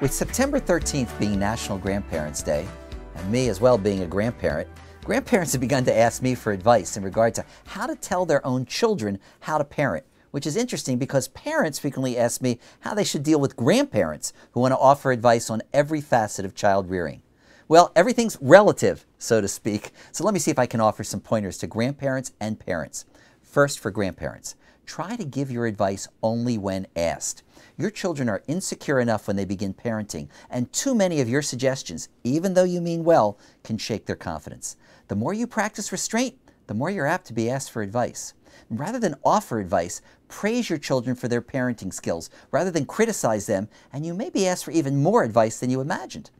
With September 13th being National Grandparents' Day, and me as well being a grandparent, grandparents have begun to ask me for advice in regard to how to tell their own children how to parent, which is interesting because parents frequently ask me how they should deal with grandparents who want to offer advice on every facet of child rearing. Well, everything's relative, so to speak, so let me see if I can offer some pointers to grandparents and parents. First, for grandparents, try to give your advice only when asked. Your children are insecure enough when they begin parenting, and too many of your suggestions, even though you mean well, can shake their confidence. The more you practice restraint, the more you're apt to be asked for advice. Rather than offer advice, praise your children for their parenting skills rather than criticize them, and you may be asked for even more advice than you imagined.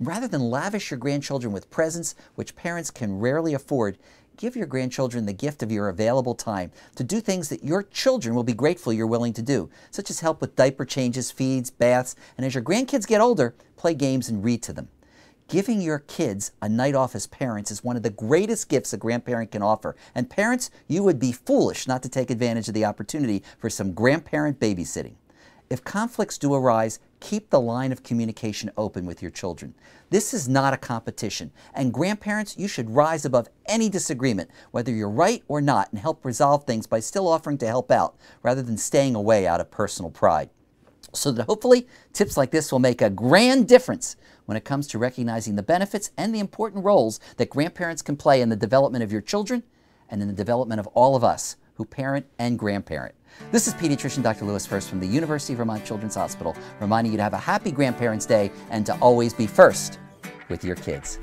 Rather than lavish your grandchildren with presents which parents can rarely afford, give your grandchildren the gift of your available time to do things that your children will be grateful you're willing to do, such as help with diaper changes, feeds, baths, and as your grandkids get older, play games and read to them. Giving your kids a night off as parents is one of the greatest gifts a grandparent can offer. And parents, you would be foolish not to take advantage of the opportunity for some grandparent babysitting. If conflicts do arise, keep the line of communication open with your children. This is not a competition, and grandparents, you should rise above any disagreement, whether you're right or not, and help resolve things by still offering to help out, rather than staying away out of personal pride. So that hopefully tips like this will make a grand difference when it comes to recognizing the benefits and the important roles that grandparents can play in the development of your children and in the development of all of us who parent and grandparent. This is pediatrician Dr. Lewis First from the University of Vermont Children's Hospital, reminding you to have a happy Grandparents' Day and to always be first with your kids.